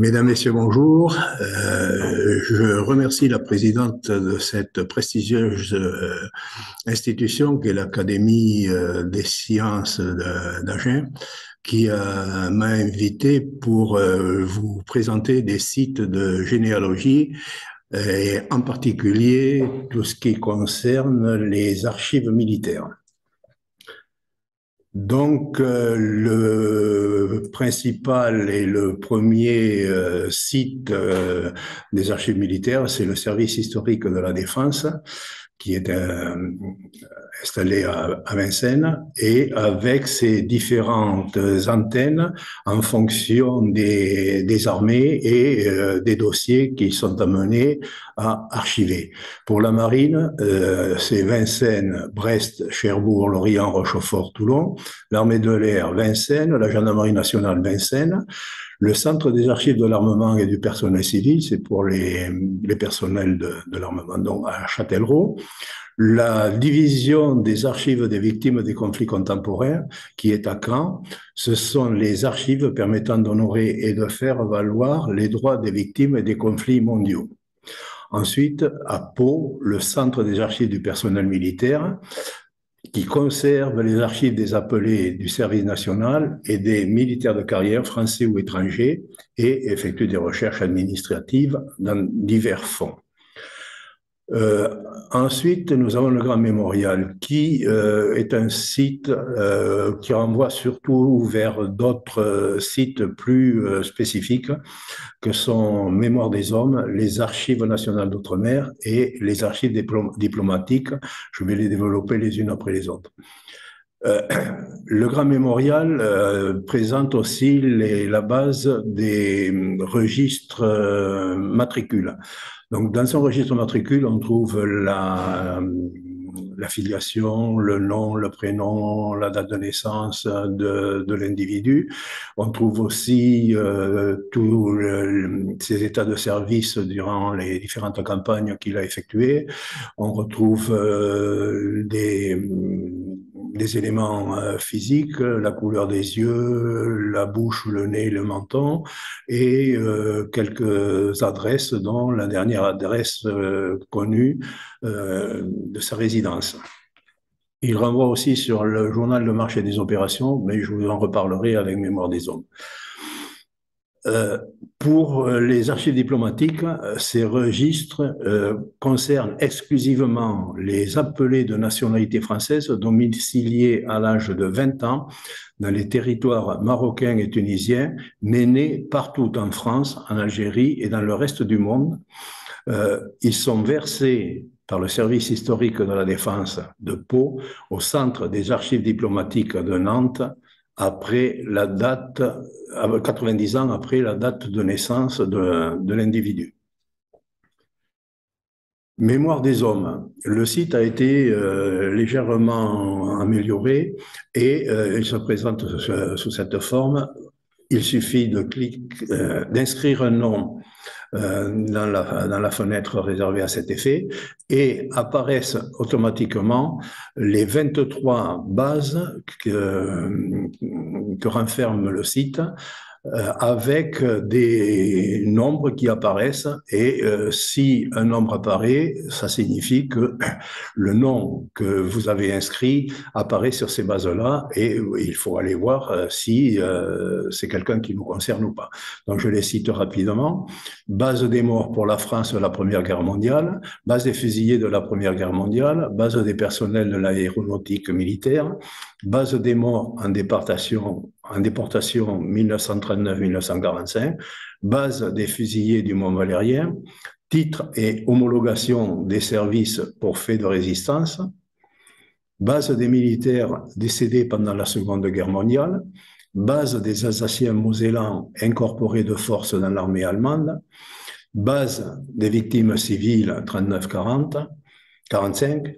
Mesdames, Messieurs, bonjour. Euh, je remercie la présidente de cette prestigieuse euh, institution qui est l'Académie euh, des sciences d'Agen, qui m'a invité pour vous présenter des sites de généalogie et en particulier tout ce qui concerne les archives militaires. Donc, euh, le principal et le premier euh, site euh, des archives militaires, c'est le service historique de la défense, qui est installé à, Vincennes et avec ses différentes antennes en fonction des, des armées et euh, des dossiers qui sont amenés à archiver. Pour la marine, euh, c'est Vincennes, Brest, Cherbourg, Lorient, Rochefort, Toulon. L'armée de l'air, Vincennes. La gendarmerie nationale, Vincennes. Le centre des archives de l'armement et du personnel civil, c'est pour les, les personnels de, de l'armement, donc à Châtellerault la division des archives des victimes des conflits contemporains, qui est à Caen, ce sont les archives permettant d'honorer et de faire valoir les droits des victimes des conflits mondiaux. Ensuite, à Pau, le centre des archives du personnel militaire, qui conserve les archives des appelés du service national et des militaires de carrière français ou étrangers et effectue des recherches administratives dans divers fonds. Euh, ensuite, nous avons le Grand Mémorial, qui euh, est un site euh, qui renvoie surtout vers d'autres euh, sites plus euh, spécifiques, que sont Mémoire des Hommes, les Archives nationales d'outre-mer et les archives diplomatiques. Je vais les développer les unes après les autres. Euh, le Grand Mémorial euh, présente aussi la base des registres euh, matricules. Donc, dans son registre matricule, on trouve la, filiation, le nom, le prénom, la date de naissance de, l'individu. On trouve aussi tous ses états de service durant les différentes campagnes qu'il a effectuées. On retrouve des des éléments euh, physiques, la couleur des yeux, la bouche, le nez, le menton, et euh, quelques adresses, dont la dernière adresse euh, connue de sa résidence. Il renvoie aussi sur le journal de marché des opérations, mais je vous en reparlerai avec Mémoire des hommes. Euh, pour euh, les archives diplomatiques, euh, ces registres concernent exclusivement les appelés de nationalité française domiciliés à l'âge de 20 ans dans les territoires marocains et tunisiens, mais nés partout en France, en Algérie et dans le reste du monde. ils sont versés par le service historique de la défense de Pau au centre des archives diplomatiques de Nantes après la date, 90 ans après la date de naissance de, de l'individu. Mémoire des hommes. Le site a été euh, légèrement amélioré et euh, il se présente sous, cette forme. Il suffit euh, d'inscrire un nom euh, dans, la, dans la fenêtre réservée à cet effet et apparaissent automatiquement les 23 bases que, renferme le site euh, avec des nombres qui apparaissent et euh, si un nombre apparaît, ça signifie que le nom que vous avez inscrit apparaît sur ces bases-là et il faut aller voir euh, si c'est quelqu'un qui nous concerne ou pas. Donc je les cite rapidement. Base des morts pour la France de la Première Guerre mondiale, base des fusillés de la Première Guerre mondiale, base des personnels de l'aéronautique militaire, base des morts en déportation, en déportation 1939-1945, base des fusillés du Mont Valérien, titre et homologation des services pour faits de résistance, base des militaires décédés pendant la Seconde Guerre mondiale, base des Alsaciens mosellans incorporés de force dans l'armée allemande, base des victimes civiles 39-40, 45,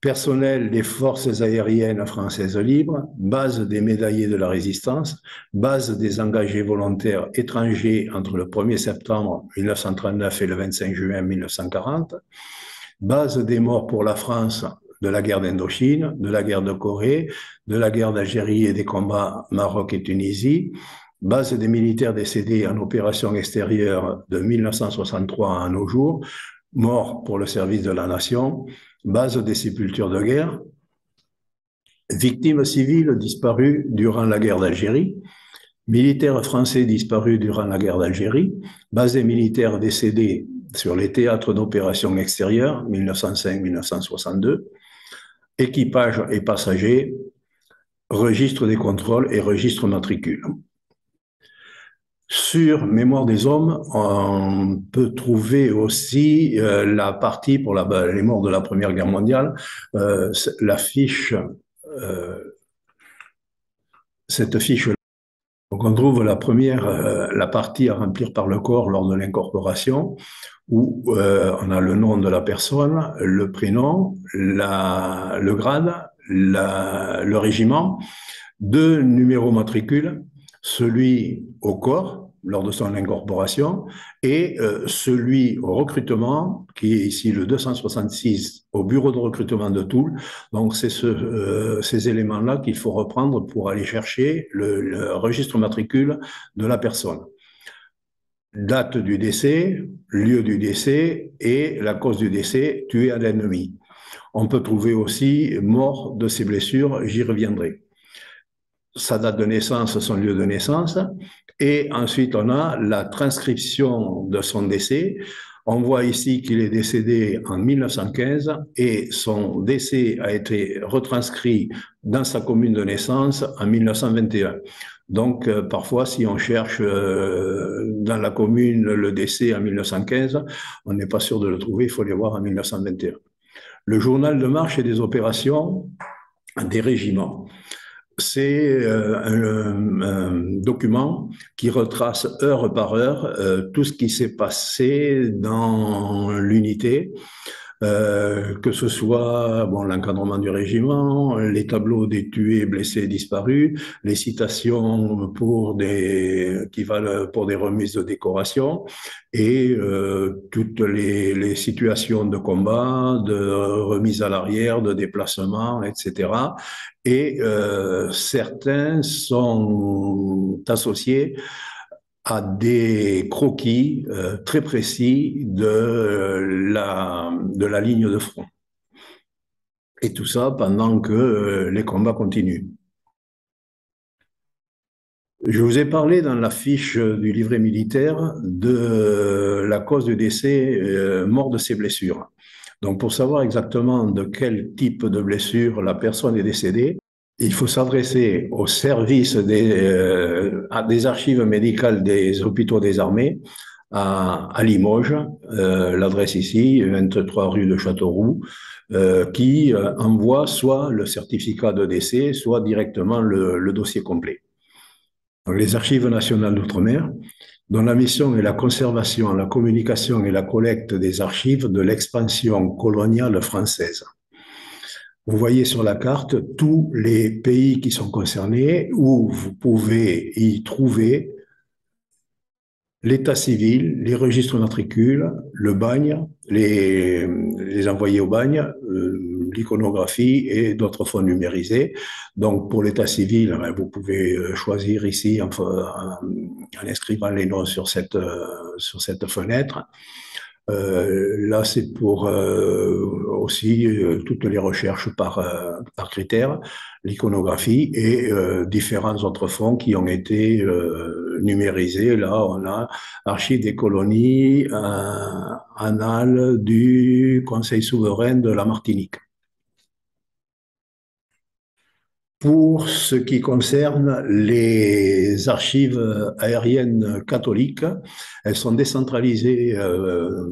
personnel des forces aériennes françaises libres, base des médaillés de la résistance, base des engagés volontaires étrangers entre le 1er septembre 1939 et le 25 juin 1940, base des morts pour la France de la guerre d'Indochine, de la guerre de Corée, de la guerre d'Algérie et des combats Maroc et Tunisie, base des militaires décédés en opération extérieure de 1963 à nos jours, morts pour le service de la nation, base des sépultures de guerre, victimes civiles disparues durant la guerre d'Algérie, militaires français disparus durant la guerre d'Algérie, base des militaires décédés sur les théâtres d'opération extérieure 1905-1962, équipage et passagers, registre des contrôles et registre matricule. Sur Mémoire des hommes, on peut trouver aussi euh, la partie pour la, les morts de la Première Guerre mondiale, euh, fiche, euh, cette fiche. Donc on trouve la première, la partie à remplir par le corps lors de l'incorporation, où on a le nom de la personne, le prénom, le grade, le régiment, deux numéros matricules, celui au corps lors de son incorporation et euh, celui au recrutement, qui est ici le 266 au bureau de recrutement de Toul. Donc c'est ce, euh, ces éléments-là qu'il faut reprendre pour aller chercher le, le, registre matricule de la personne. Date du décès, lieu du décès et la cause du décès, tué à l'ennemi. On peut trouver aussi mort de ses blessures, j'y reviendrai sa date de naissance, son lieu de naissance, et ensuite on a la transcription de son décès. On voit ici qu'il est décédé en 1915 et son décès a été retranscrit dans sa commune de naissance en 1921. Donc, euh, parfois, si on cherche euh, dans la commune le décès en 1915, on n'est pas sûr de le trouver, il faut le voir en 1921. Le journal de marche et des opérations des régiments c'est euh, un, document qui retrace heure par heure euh, tout ce qui s'est passé dans l'unité, euh, que ce soit bon, l'encadrement du régiment, les tableaux des tués, blessés, disparus, les citations pour des qui valent pour des remises de décoration et euh, toutes les, les, situations de combat, de remise à l'arrière, de déplacement, etc. Et euh, certains sont associés à des croquis euh, très précis de la, de la ligne de front. Et tout ça pendant que euh, les combats continuent. Je vous ai parlé dans la fiche du livret militaire de la cause du décès euh, mort de ses blessures. Donc pour savoir exactement de quel type de blessure la personne est décédée, il faut s'adresser au service des, euh, des, archives médicales des hôpitaux des armées à, Limoges, euh, l'adresse ici, 23 rue de Châteauroux, euh, qui euh, envoie soit le certificat de décès, soit directement le, dossier complet. Les archives nationales d'outre-mer, dont la mission est la conservation, la communication et la collecte des archives de l'expansion coloniale française. Vous voyez sur la carte tous les pays qui sont concernés où vous pouvez y trouver l'état civil, les registres matricules, le bagne, les, envoyés au bagne, euh, l'iconographie et d'autres fonds numérisés. Donc pour l'état civil, ben, vous pouvez euh, choisir ici en, en inscrivant les noms sur cette, euh, sur cette fenêtre. Euh, là, c'est pour euh, aussi euh, toutes les recherches par, par critères, l'iconographie et différents autres fonds qui ont été numérisés. Là, on a Archives des colonies, Annales du Conseil souverain de la Martinique. Pour ce qui concerne les archives aériennes catholiques, elles sont décentralisées euh,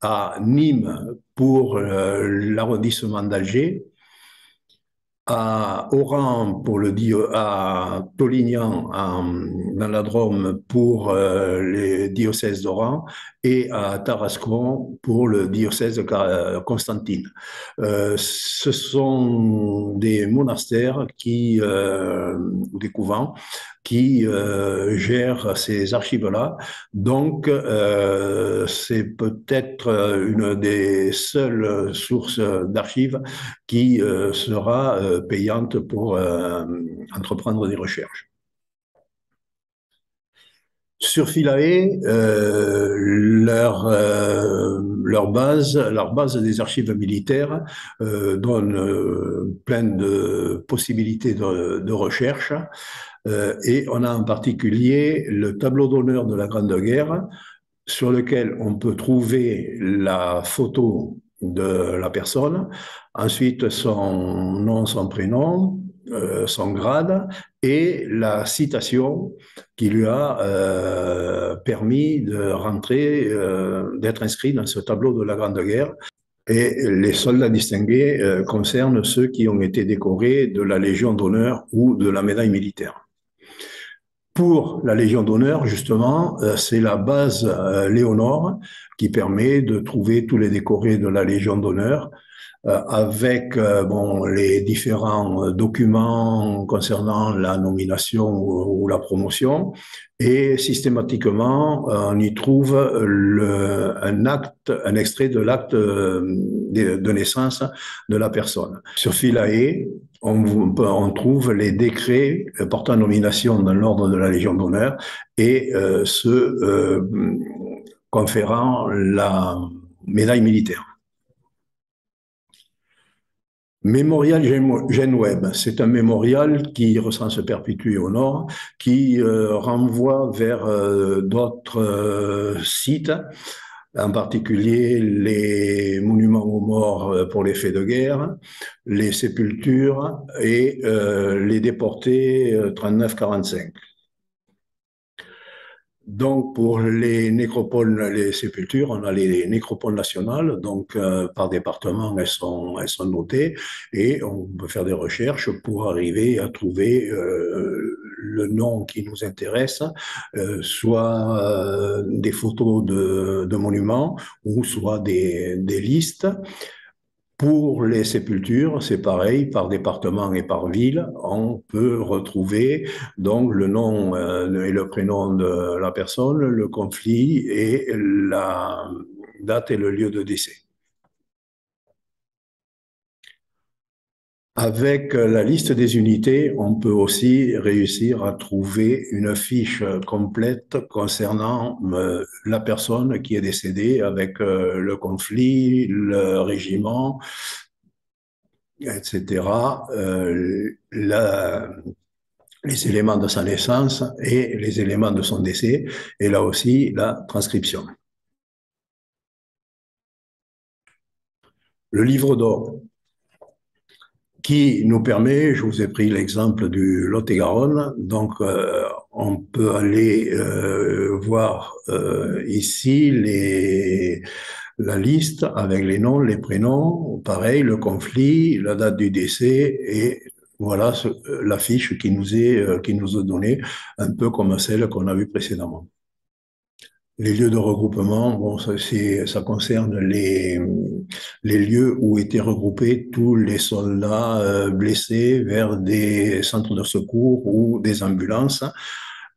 à Nîmes pour euh, l'arrondissement d'Alger, à Oran pour le à dans la Drôme pour euh, les diocèses d'Oran et à Tarascon pour le diocèse de Constantine. Euh, ce sont des monastères qui, euh, ou des couvents qui euh, gèrent ces archives-là. Donc, euh, c'est peut-être une des seules sources d'archives qui euh, sera payante pour entreprendre des recherches. Sur Philae, euh, leur, euh, base, leur base des archives militaires euh, donne euh, plein de possibilités de, de recherche. Euh, et on a en particulier le tableau d'honneur de la Grande Guerre, sur lequel on peut trouver la photo de la personne, ensuite son nom, son prénom, euh, son grade et la citation qui lui a euh, permis de rentrer, euh, d'être inscrit dans ce tableau de la Grande Guerre. Et les soldats distingués concernent ceux qui ont été décorés de la Légion d'honneur ou de la médaille militaire. Pour la Légion d'honneur, justement, c'est la base Léonore qui permet de trouver tous les décorés de la Légion d'honneur euh, avec euh, bon, les différents documents concernant la nomination ou, la promotion. Et systématiquement, euh, on y trouve le, un acte, un extrait de l'acte de, naissance de la personne. Sur Philae, on, trouve les décrets portant nomination dans l'ordre de la Légion d'honneur et euh, euh, conférant la médaille militaire. Mémorial GenWeb, c'est un mémorial qui recense Perpétué au nord, qui euh, renvoie vers euh, d'autres euh, sites, en particulier les monuments aux morts pour les faits de guerre, les sépultures et les déportés 39-45. Donc, pour les nécropoles, les sépultures, on a les nécropoles nationales. Donc, euh, par département, elles sont, elles sont notées et on peut faire des recherches pour arriver à trouver euh, le nom qui nous intéresse, euh, soit des photos de, monuments ou soit des listes. Pour les sépultures, c'est pareil, par département et par ville, on peut retrouver donc le nom euh, et le prénom de la personne, le conflit et la date et le lieu de décès. Avec la liste des unités, on peut aussi réussir à trouver une fiche complète concernant euh, la personne qui est décédée avec euh, le conflit, le régiment, etc. Euh, les éléments de sa naissance et les éléments de son décès, et là aussi la transcription. Le livre d'or qui nous permet, je vous ai pris l'exemple du Lot-et-Garonne, donc euh, on peut aller euh, voir euh, ici les, la liste avec les noms, les prénoms, pareil, le conflit, la date du décès et voilà la fiche qui nous est euh, qui nous est donnée, un peu comme celle qu'on a vue précédemment. Les lieux de regroupement, bon, ça, ça concerne les, les lieux où étaient regroupés tous les soldats euh, blessés vers des centres de secours ou des ambulances.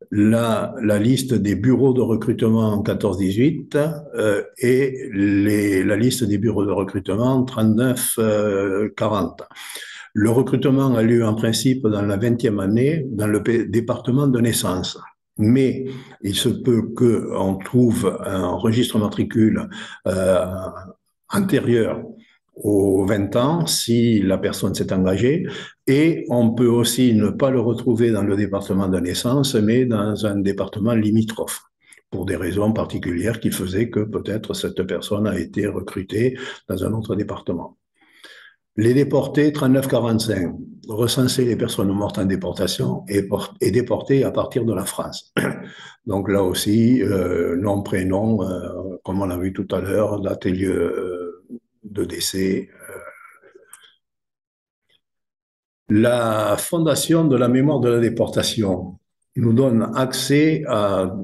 La, la liste des bureaux de recrutement en 14-18 euh, et les, la liste des bureaux de recrutement 39-40. Euh, le recrutement a lieu en principe dans la 20e année dans le département de naissance mais il se peut qu'on trouve un registre matricule euh, antérieur aux 20 ans si la personne s'est engagée et on peut aussi ne pas le retrouver dans le département de naissance mais dans un département limitrophe pour des raisons particulières qui faisaient que peut-être cette personne a été recrutée dans un autre département. Les déportés 39-45, recenser les personnes mortes en déportation et, déportées à partir de la France. Donc là aussi, euh, nom, prénom, euh, comme on l'a vu tout à l'heure, date et lieu euh, de décès. La Fondation de la mémoire de la déportation nous donne accès à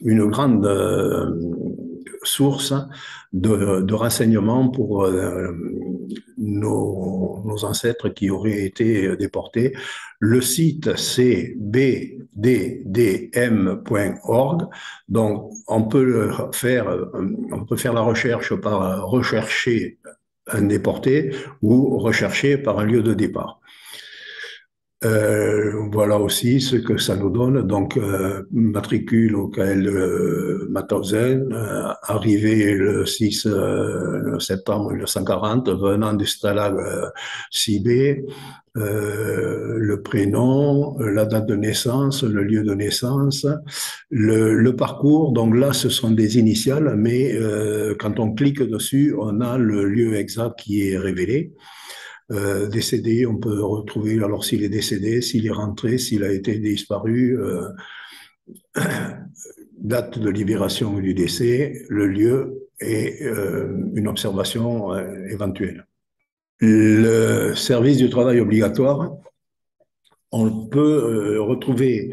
une grande source de, de renseignements pour nos, ancêtres qui auraient été déportés. Le site c'est bddm.org. Donc on peut faire, on peut faire la recherche par rechercher un déporté ou rechercher par un lieu de départ. Euh, voilà aussi ce que ça nous donne. Donc, euh, matricule au KL Mauthausen, euh, arrivé le 6 septembre 1940, venant du Stalag 6B, le prénom, la date de naissance, le lieu de naissance, le, le parcours. Donc là, ce sont des initiales, mais quand on clique dessus, on a le lieu exact qui est révélé. Euh, décédé, on peut retrouver alors s'il est décédé, s'il est rentré, s'il a été disparu, euh, date de libération du décès, le lieu et euh, une observation éventuelle. Le service du travail obligatoire, on peut retrouver,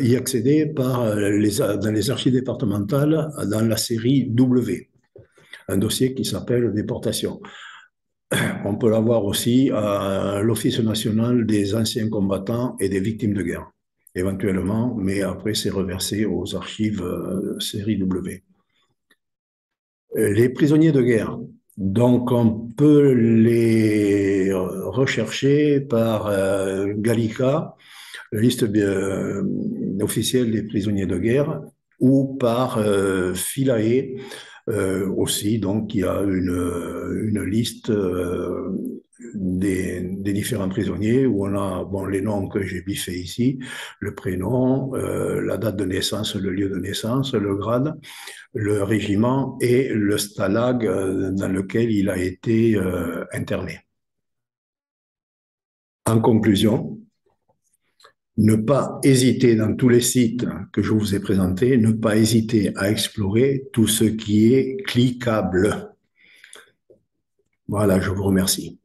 y accéder par les, dans les archives départementales dans la série W, un dossier qui s'appelle déportation. On peut l'avoir aussi à l'Office national des anciens combattants et des victimes de guerre, éventuellement, mais après c'est reversé aux archives euh, série W. Les prisonniers de guerre. Donc on peut les rechercher par euh, Gallica, la liste euh, officielle des prisonniers de guerre, ou par Philae, aussi, donc, il y a une, liste euh, des, des, différents prisonniers où on a bon, les noms que j'ai biffés ici, le prénom, euh, la date de naissance, le lieu de naissance, le grade, le régiment et le stalag dans lequel il a été interné. En conclusion, ne pas hésiter dans tous les sites que je vous ai présentés, ne pas hésiter à explorer tout ce qui est cliquable. Voilà, je vous remercie.